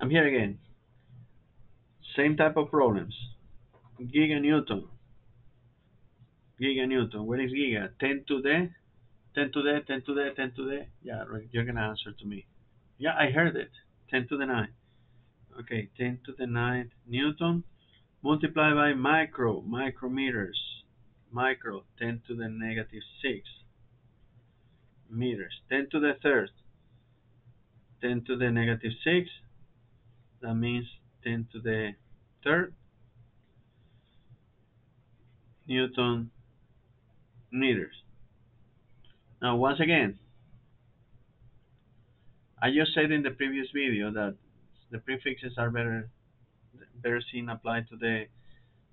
I'm here again. Same type of problems. Giganewton. Giganewton. What is giga? 10 to the 10 to the 10 to the 10 to the. Yeah, right. You're gonna answer to me. Yeah, I heard it. 10 to the 9. Okay, 10 to the 9 Newton multiplied by micro micrometers. Micro 10 to the negative 6 meters. 10 to the third. 10 to the negative 6. That means 10 to the third Newton meters. Now, once again, I just said in the previous video that the prefixes are better better seen applied to the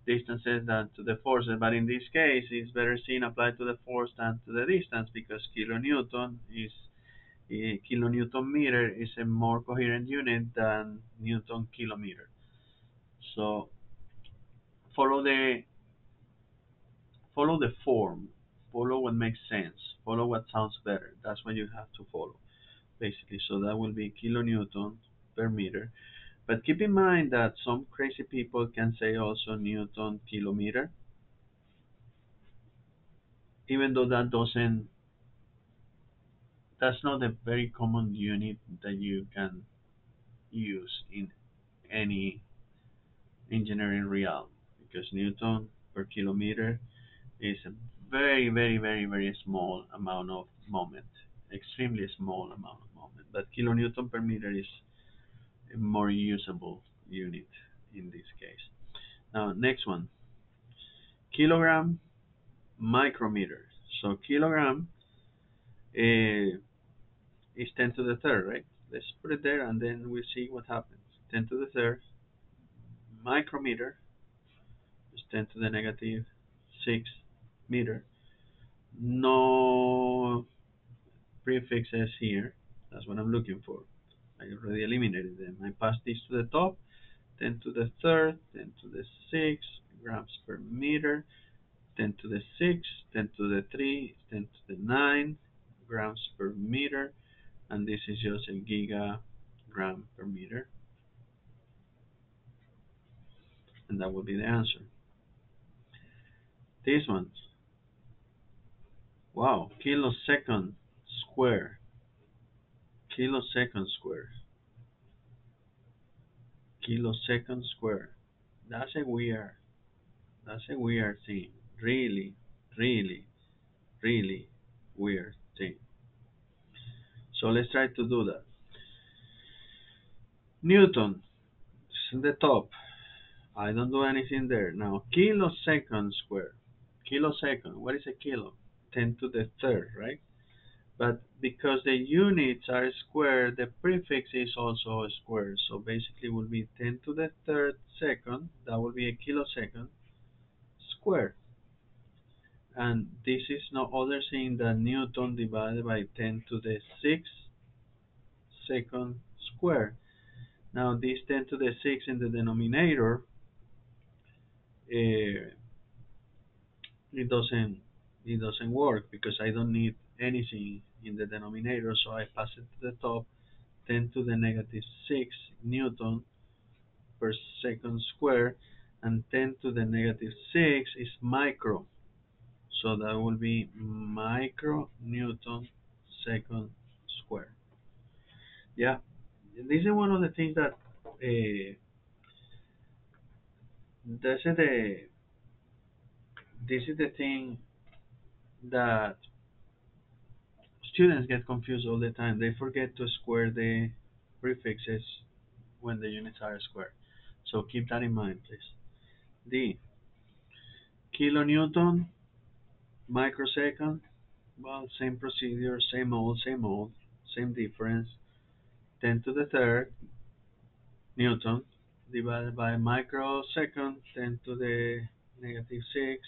distances than to the forces, but in this case, it's better seen applied to the force than to the distance because kilonewton is kilonewton meter is a more coherent unit than newton kilometer. So follow the follow the form, follow what makes sense, follow what sounds better. That's what you have to follow, basically. So that will be kilonewton per meter. But keep in mind that some crazy people can say also newton kilometer, even though that doesn't, that's not a very common unit that you can use in any engineering realm because newton per kilometer is a very, very, very, very small amount of moment, extremely small amount of moment. But kilonewton per meter is a more usable unit in this case. Now, next one, kilogram micrometer. So kilogram uh, is 10 to the third, right? Let's put it there and then we'll see what happens. 10 to the third micrometer is 10 to the negative 6 meter. No prefixes here. That's what I'm looking for. I already eliminated them. I pass this to the top, 10 to the third, 10 to the 6 grams per meter, 10 to the 6, 10 to the 3, 10 to the 9 grams per meter, and this is just a gigagram per meter. And that would be the answer. These ones. Wow, kilosecond square. Kilosecond square. Kilosecond square. That's a weird, that's a weird thing. Really, really, really weird thing. So let's try to do that. Newton is in the top. I don't do anything there. Now, kilosecond square. Kilosecond. What is a kilo? 10 to the third, right? But because the units are square, the prefix is also square. So basically will be 10 to the third second. That will be a kilosecond square. And this is no other thing than Newton divided by 10 to the 6 second square. Now this 10 to the 6 in the denominator, uh, it doesn't it doesn't work because I don't need anything in the denominator, so I pass it to the top, 10 to the negative 6 Newton per second square, and 10 to the negative 6 is micro. So that will be micro Newton second square. Yeah, this is one of the things that uh, this is the this is the thing that students get confused all the time. They forget to square the prefixes when the units are square. So keep that in mind, please. D. Kilonewton, microsecond. Well, same procedure, same old, same old, same difference. 10 to the third Newton divided by microsecond, 10 to the negative 6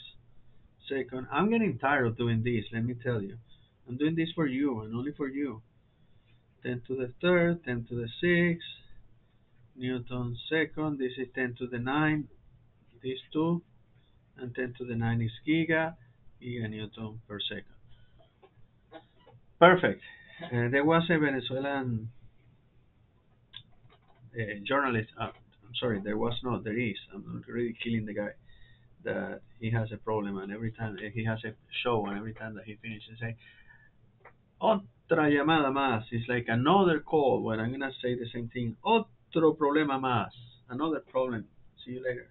second. I'm getting tired of doing this, let me tell you. I'm doing this for you and only for you. 10 to the third, 10 to the 6, Newton second, this is 10 to the 9, these two, and 10 to the 9 is giga, giga Newton per second. Perfect. Uh, there was a Venezuelan a journalist. Uh, I'm sorry, there was not. There is. I'm really killing the guy. That he has a problem, and every time he has a show, and every time that he finishes, say, "Otra llamada más." It's like another call when I'm gonna say the same thing. Otro problema más. Another problem. See you later.